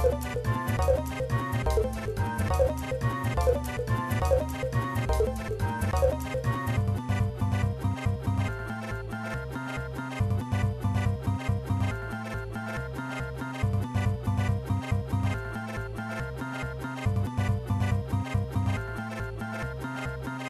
Thank